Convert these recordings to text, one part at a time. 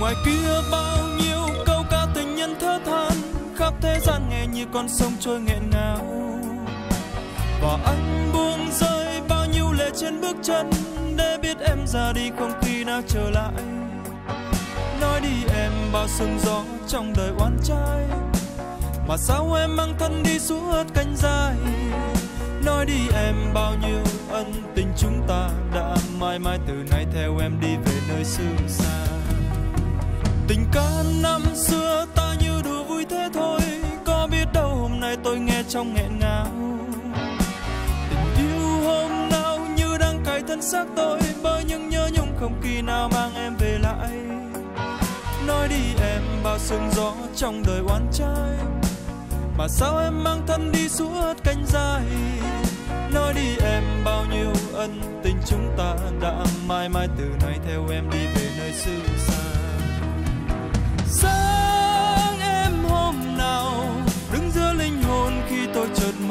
ngoài kia bao nhiêu câu ca tình nhân thơ than, khắp thế gian nghe như con sông trôi nghẹn ngào. Và anh buông rơi bao nhiêu lệ trên bước chân, để biết em ra đi không khi nào trở lại. Nói đi em bao sương gió trong đời oan trai, mà sao em mang thân đi suốt cánh dài? Nói đi em bao nhiêu ân tình chúng ta đã mãi mãi từ nay theo em đi về nơi xưa xa tình ca năm xưa ta như đùa vui thế thôi, có biết đâu hôm nay tôi nghe trong nghẹn ngào. Tình yêu hôm nào như đang cài thân xác tôi, bởi những nhớ nhung không kỳ nào mang em về lại. Nói đi em, bao sương gió trong đời oan trai mà sao em mang thân đi suốt cánh dài? Nói đi em, bao nhiêu ân tình chúng ta đã mãi mãi từ nay theo em đi về nơi xứ xa.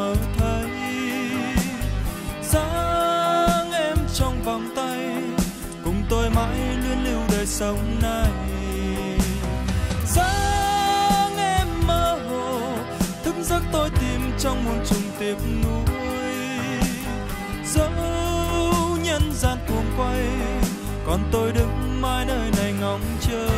Mơ thấy. Sáng em trong vòng tay, cùng tôi mãi luyến lưu đời sống này. Sáng em mơ hồ, thức giấc tôi tìm trong muôn trùng tiệp núi. dẫu nhân gian cuồng quay, còn tôi đứng mãi nơi này ngóng chờ.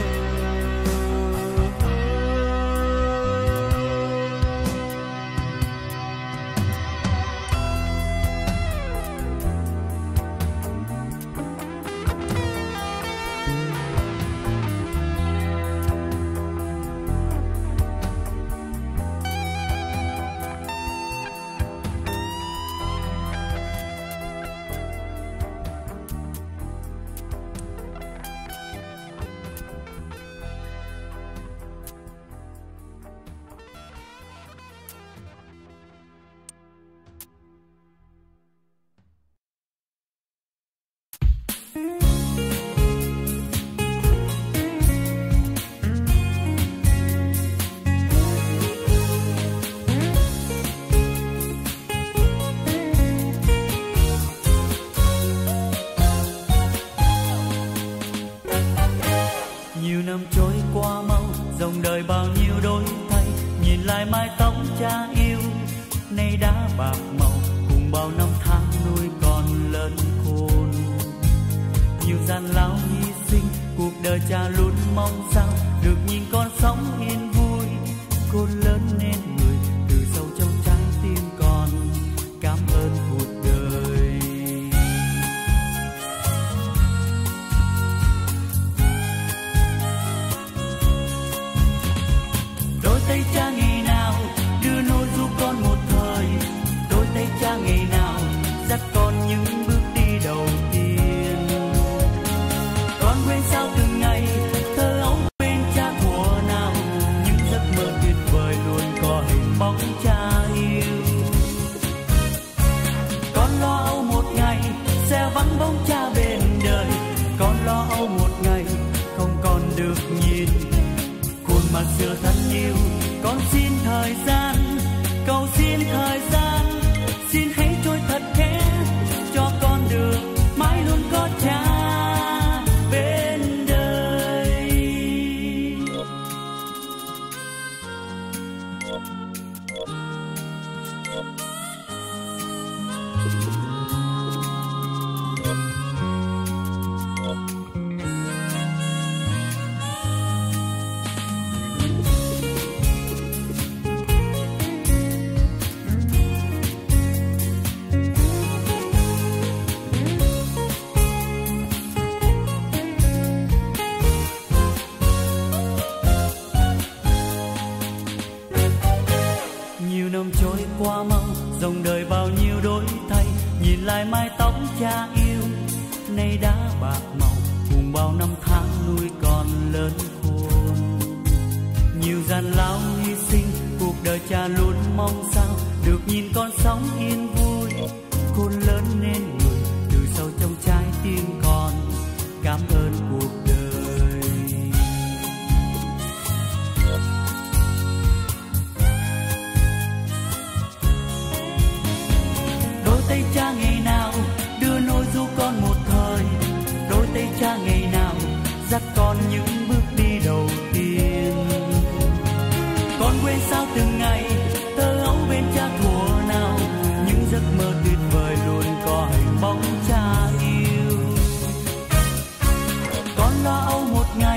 Con lo âu một ngày.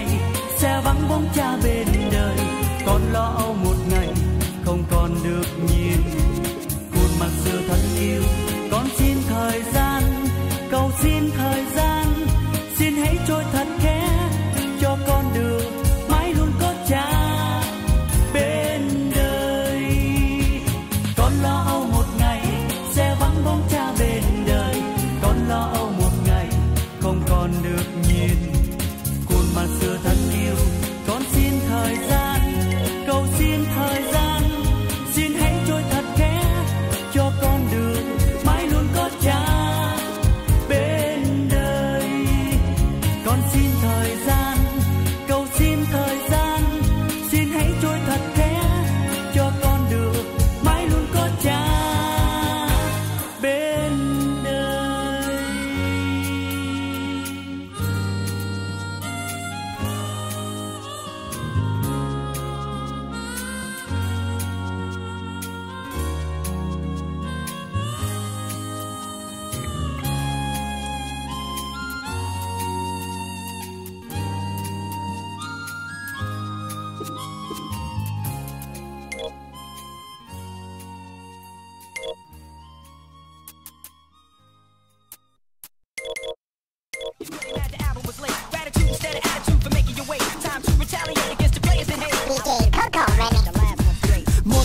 Con xin thời gian.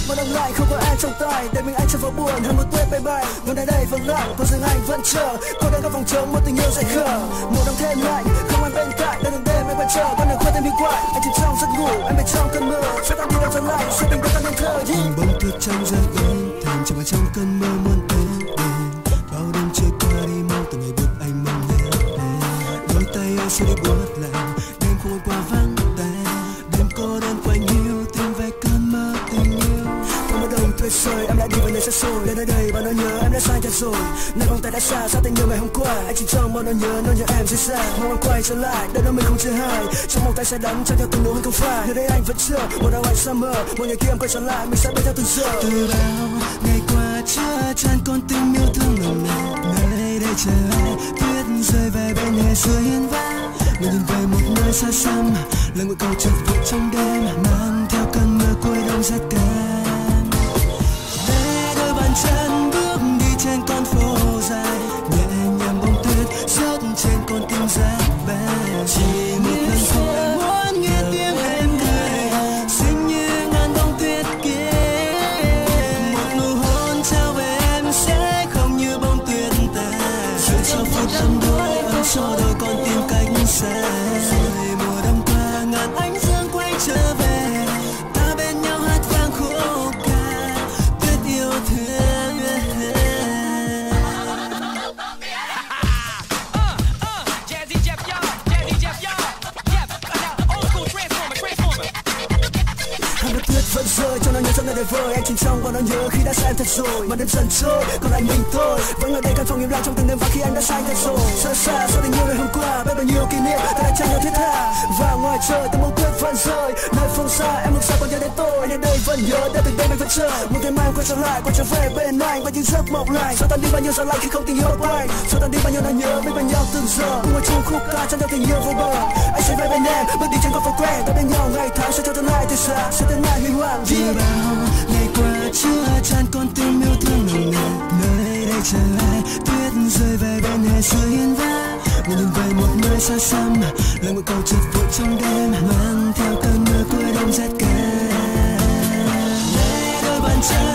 Mà một đông lại không có ai trong tay, để mình anh trong vào buồn hơn một tuyết bay bay. Vẫn ở đây vẫn lặng, tôi dừng anh vẫn chờ. Cô đang trong phòng trống một tình yêu dại khờ. Một năm thêm lạnh, không ai bên cạnh đang đừng đêm em vẫn chờ con đường khuya thêm đi thoại anh chìm trong giấc ngủ, em bên trong cơn mưa. Sẽ tan đi đâu chân lạnh sẽ tình có tan nên thơ. Nhìn bóng tuyết trong giấc êm thầm chỉ phải trong cơn mơ mưa đã xa xa tình yêu ngày hôm qua. Anh chỉ trông mong nỗi nhớ nỗi nhớ em sẽ xa. Mong anh quay trở lại để nó mình không chia hai. Trong vòng tay sẽ đắm trong theo từng nụ hôn không phai. Nơi đây anh vẫn chưa, một đâu anh summer Một ngày kia em quay trở lại, mình sẽ bên theo từng giờ. Từ bao ngày qua chưa tràn con tim yêu thương nồng nàn nơi đây chờ ai, tuyết rơi về bên hè xưa hiên vang. Người nhìn về một nơi xa xăm, lời nguyện cầu chợt vụt trong đêm. Mang theo cơn mưa cuối đông rất cao trong và nó nhớ khi đã sai thật rồi. Mà đêm dần trôi, còn lại mình thôi Vẫn ở đây căn phòng im lặng, trong từng đêm và khi anh đã sai thật rồi. Xa xa, sau tình yêu ngày hôm qua Bên bao nhiêu kỷ niệm, ta đã trao nhau thiết tha. Và ngoài trời, từng bông tuyết vẫn rơi. Nơi phương xa, em lúc sao còn nhớ đến tôi? Anh ở đây vẫn nhớ, đã từng đêm anh vẫn chờ. Một ngày mai em quay trở lại, quay trở về bên anh. Và những giấc mộng lành Sao tan đi bao nhiêu giờ lạnh khi không tình yêu quay Sao tan đi bao nhiêu nỗi nhớ bên bên nhau từng giờ? Cùng ở chung khúc ca trong theo tình yêu vô bờ. Anh sẽ về bên em, bước đi trên con phố quen. Ta bên nhau ngày tháng, sẽ cho tương lai tươi sáng. Sẽ tương lai huy hoàng, yeah tim yêu thương nồng nàn, nơi đây trở lại, tuyết rơi về bên hè xưa hiên vã người nhìn về một nơi xa xăm, là một cầu chợt vội trong đêm, mang theo cơn mưa cuối đông rét cay để đôi bàn chân